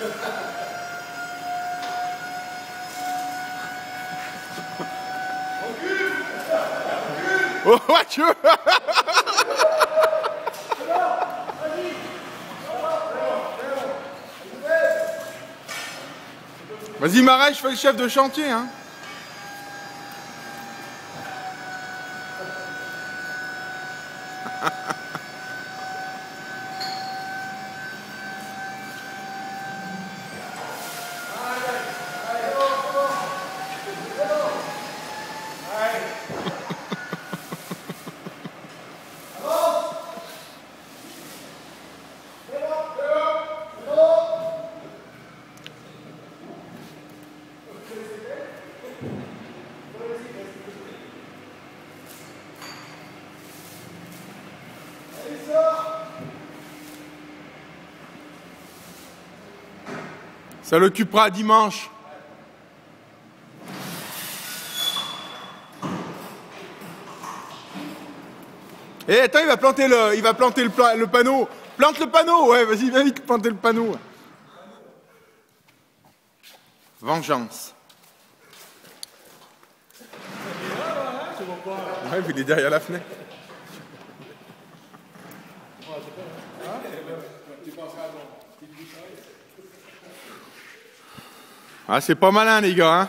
Oh, Vas-y Marais, je fais le chef de chantier hein. Ça l'occupera dimanche. Eh, attends, il va planter le, il va planter le, le panneau. Plante le panneau, ouais, vas-y, viens vite planter le panneau. Vengeance. Ouais, il est derrière la fenêtre. Ah, c'est pas malin, les gars, hein